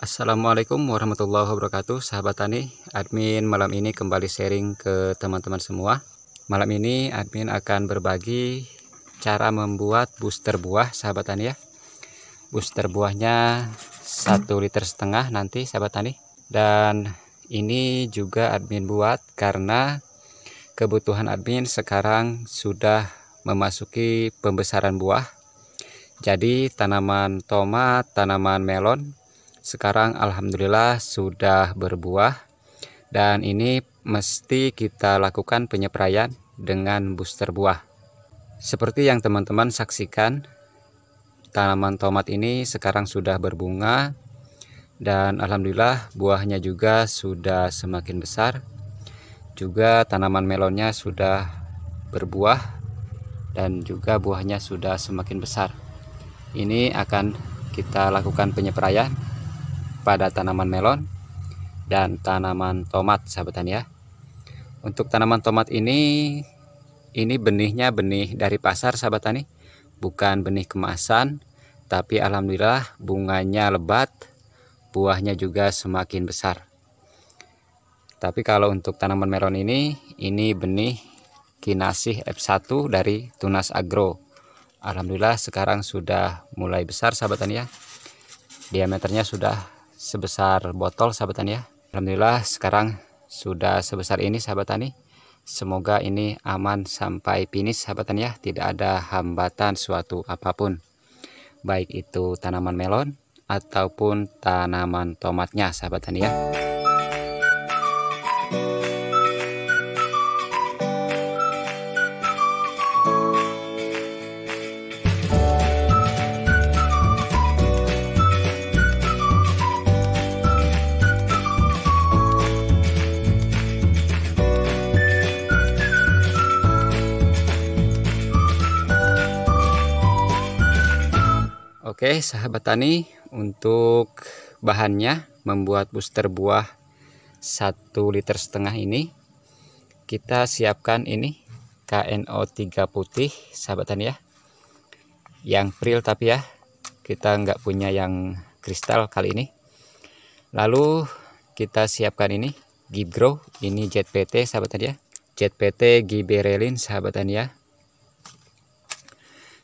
Assalamualaikum warahmatullahi wabarakatuh sahabat tani. Admin malam ini kembali sharing ke teman-teman semua. Malam ini admin akan berbagi cara membuat booster buah sahabat tani ya. Booster buahnya satu liter setengah nanti sahabat tani. Dan ini juga admin buat karena kebutuhan admin sekarang sudah memasuki pembesaran buah. Jadi tanaman tomat tanaman melon sekarang alhamdulillah sudah berbuah dan ini mesti kita lakukan penyepraian dengan booster buah. Seperti yang teman-teman saksikan tanaman tomat ini sekarang sudah berbunga dan alhamdulillah buahnya juga sudah semakin besar. Juga tanaman melonnya sudah berbuah dan juga buahnya sudah semakin besar. Ini akan kita lakukan penyepraian pada tanaman melon dan tanaman tomat sahabat tani ya. Untuk tanaman tomat ini ini benihnya benih dari pasar sahabat tani bukan benih kemasan tapi alhamdulillah bunganya lebat buahnya juga semakin besar. Tapi kalau untuk tanaman melon ini ini benih kinasih F1 dari Tunas Agro. Alhamdulillah sekarang sudah mulai besar sahabat tani ya. Diameternya sudah sebesar botol sahabat tani ya. Alhamdulillah sekarang sudah sebesar ini sahabat tani semoga ini aman sampai finish sahabat tani ya. Tidak ada hambatan suatu apa pun. Baik itu tanaman melon ataupun tanaman tomatnya sahabat tani ya Oke sahabat tani untuk bahannya membuat booster buah satu liter setengah ini kita siapkan ini KNO 3 putih sahabat tani ya. Yang pril tapi ya kita nggak punya yang kristal kali ini. Lalu kita siapkan ini Gibgrow ini JPT sahabat tani ya. JPT Giberelin sahabat tani ya.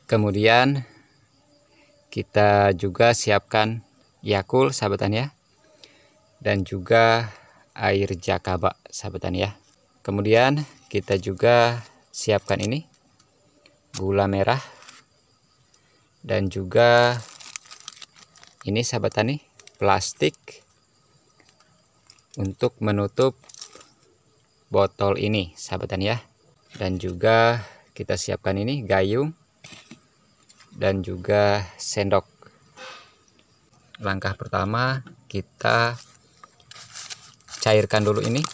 Kemudian kita juga siapkan Yakul sahabatan ya. Dan juga air jakaba sahabatan ya. Kemudian kita juga siapkan ini gula merah. Dan juga ini sahabat tani plastik untuk menutup botol ini sahabat tani ya. Dan juga kita siapkan ini gayung dan juga sendok. Langkah pertama kita cairkan dulu ini.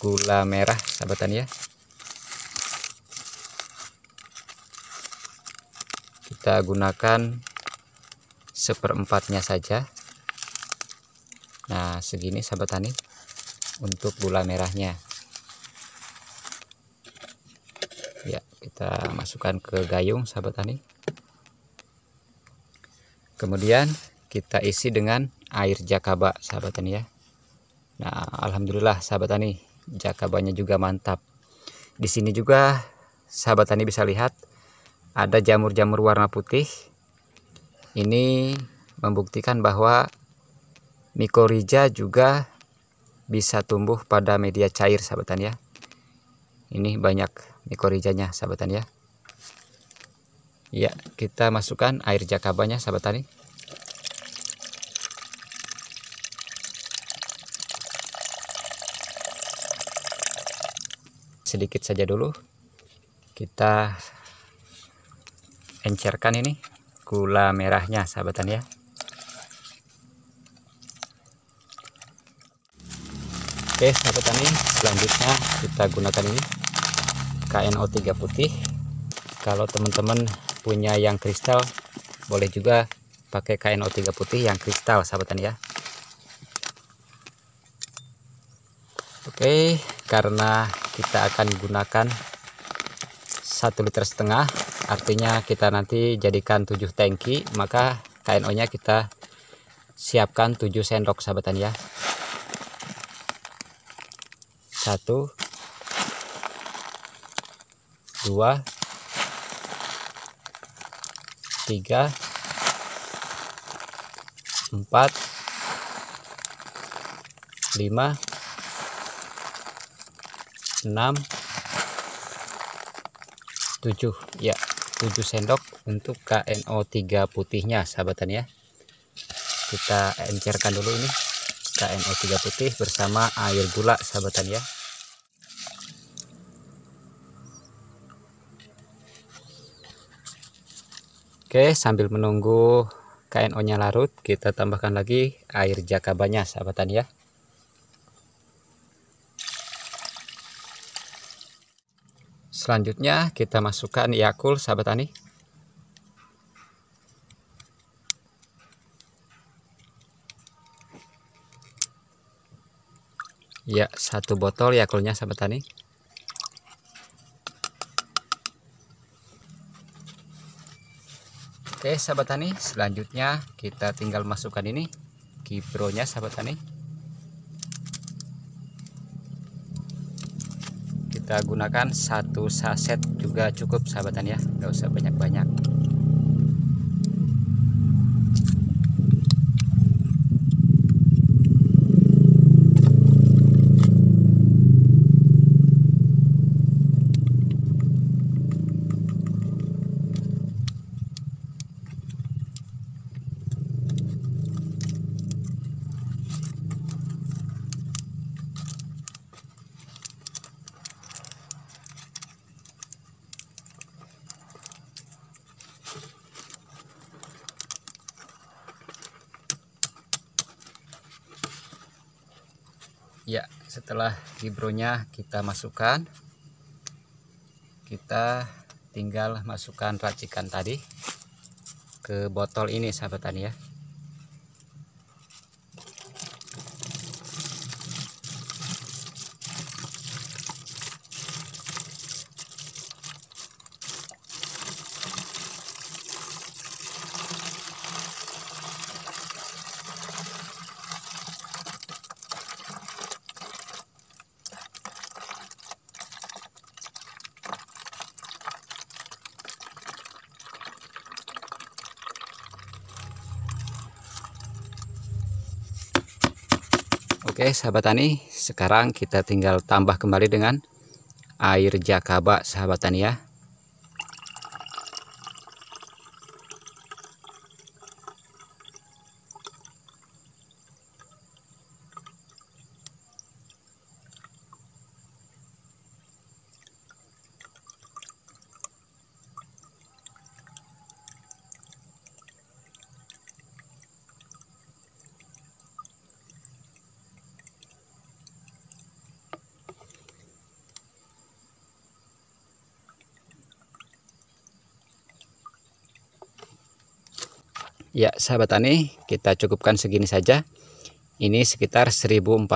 Gula merah sahabatan ya. Kita gunakan seperempatnya saja. Nah segini sahabat tani untuk gula merahnya. Ya kita masukkan ke gayung sahabat tani kemudian kita isi dengan air jakaba sahabat tani ya. Nah alhamdulillah sahabat tani jakabanya juga mantap. Di sini juga sahabat tani bisa lihat ada jamur-jamur warna putih. Ini membuktikan bahwa mikorija juga bisa tumbuh pada media cair sahabat tani ya. Ini banyak mikorijanya sahabat tani ya. Ya kita masukkan air jakabanya sahabat tani sedikit saja dulu. Kita encerkan ini gula merahnya sahabat tani ya. Oke sahabat tani selanjutnya kita gunakan ini KNO3 putih. Kalau teman-teman punya yang kristal boleh juga pakai KNO3 putih yang kristal sahabatan ya. Oke karena kita akan gunakan satu liter setengah artinya kita nanti jadikan 7 tangki maka KNO nya kita siapkan 7 sendok sahabat tani ya. Satu dua. Tiga. Empat. Lima. Enam. Tujuh. Ya 7 sendok untuk KNO 3 putihnya sahabatan ya. Kita encerkan dulu ini. KNO 3 putih bersama air gula sahabatan ya Oke sambil menunggu KNO nya larut kita tambahkan lagi air jakabanya sahabatan ya Selanjutnya kita masukkan Yakul sahabat tani. Ya, satu botol Yakulnya sahabat tani. Oke, sahabat tani, selanjutnya kita tinggal masukkan ini kibronya sahabat tani. kita gunakan satu saset juga cukup sahabatan ya nggak usah banyak-banyak ya setelah gibronya kita masukkan kita tinggal masukkan racikan tadi ke botol ini sahabat tani ya Oke sahabat tani sekarang kita tinggal tambah kembali dengan air jakaba sahabat tani ya Ya sahabat tani kita cukupkan segini saja. Ini sekitar 1400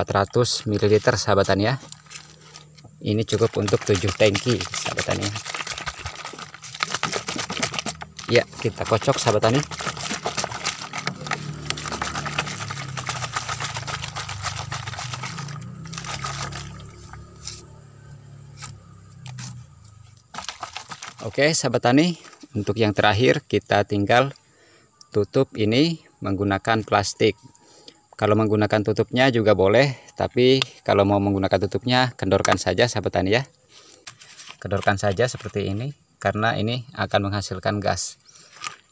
ml sahabat tani ya. Ini cukup untuk 7 tangki sahabat tani ya. Kita kocok sahabat tani Oke sahabat tani untuk yang terakhir kita tinggal tutup ini menggunakan plastik. Kalau menggunakan tutupnya juga boleh tapi kalau mau menggunakan tutupnya kendorkan saja sahabat tani ya. Kendorkan saja seperti ini karena ini akan menghasilkan gas.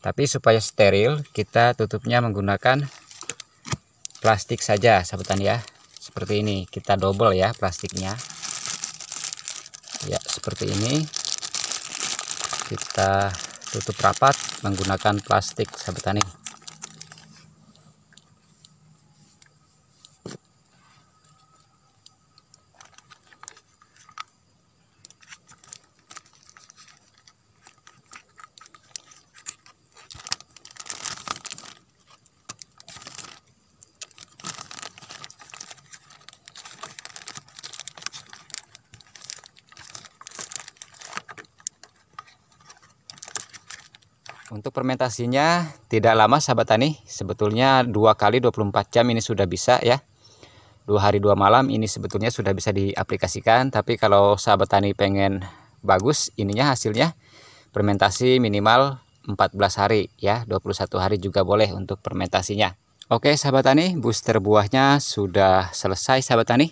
Tapi supaya steril kita tutupnya menggunakan plastik saja sahabat tani ya. Seperti ini kita double ya plastiknya. Ya seperti ini. Kita tutup rapat menggunakan plastik. Sahabat tani untuk fermentasinya tidak lama sahabat tani. Sebetulnya dua kali 24 jam ini sudah bisa ya. Dua hari dua malam ini sebetulnya sudah bisa diaplikasikan. Tapi kalau sahabat tani pengen bagus ininya hasilnya fermentasi minimal 14 hari ya. 21 hari juga boleh untuk fermentasinya. Oke sahabat tani booster buahnya sudah selesai sahabat tani.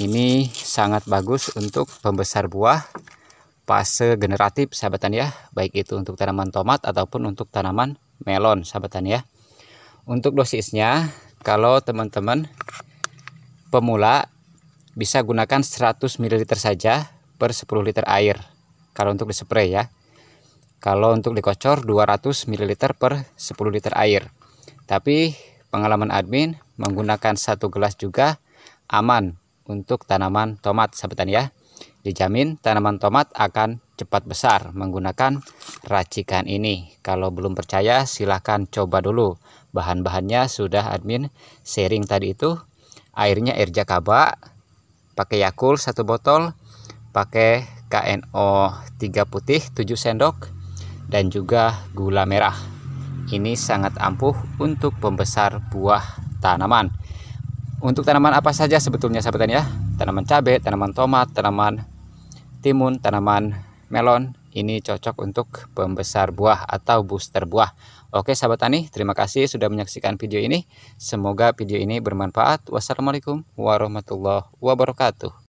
Ini sangat bagus untuk pembesar buah fase generatif sahabat tani ya. Baik itu untuk tanaman tomat ataupun untuk tanaman melon sahabat tani ya. Untuk dosisnya kalau teman-teman pemula bisa gunakan 100 ml saja per 10 liter air. Kalau untuk dispray ya. Kalau untuk dikocor 200 ml per 10 liter air. Tapi pengalaman admin menggunakan satu gelas juga aman untuk tanaman tomat sahabat tani ya. Dijamin tanaman tomat akan cepat besar menggunakan racikan ini. Kalau belum percaya silahkan coba dulu. Bahan-bahannya sudah admin sharing tadi itu. Airnya air jakaba, pakai Yakul satu botol, pakai KNO 3 putih 7 sendok dan juga gula merah ini sangat ampuh untuk pembesar buah tanaman. Untuk tanaman apa saja sebetulnya sahabat ya? Tanaman cabai, tanaman tomat, tanaman timun, tanaman melon. Ini cocok untuk pembesar buah atau booster buah. Oke sahabat tani, terima kasih sudah menyaksikan video ini. Semoga video ini bermanfaat. Wassalamualaikum warahmatullahi wabarakatuh.